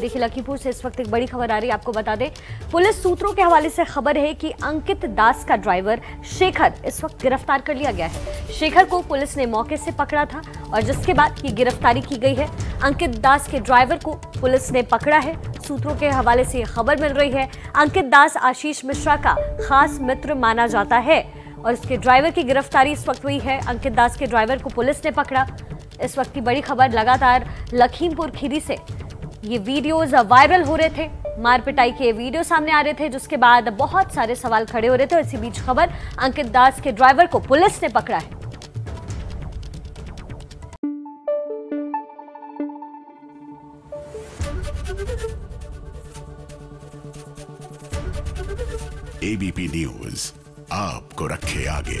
देखिए, लखीमपुर से इस वक्त एक बड़ी खबर आ रही है, आपको बता दें। पुलिस सूत्रों के हवाले से खबर है कि अंकित दास का ड्राइवर शेखर इस वक्त गिरफ़्तार कर लिया गया है। शेखर को पुलिस ने मौके से पकड़ा था और जिसके बाद ये गिरफ्तारी की गई है। अंकित दास के ड्राइवर को पुलिस ने पकड़ा है। सूत्रों के हवाले से खबर मिल रही है, अंकित दास आशीष मिश्रा का खास मित्र माना जाता है और इसके ड्राइवर की गिरफ्तारी इस वक्त हुई है। अंकित दास के ड्राइवर को पुलिस ने पकड़ा। इस वक्त की बड़ी खबर लगातार लखीमपुर खीरी से। ये वीडियोस वायरल हो रहे थे। मारपिटाई के वीडियो सामने आ रहे थे, जिसके बाद बहुत सारे सवाल खड़े हो रहे थे इसी बीच खबर अंकित दास के ड्राइवर को पुलिस ने पकड़ा है। एबीपी न्यूज़ आपको रखे आगे।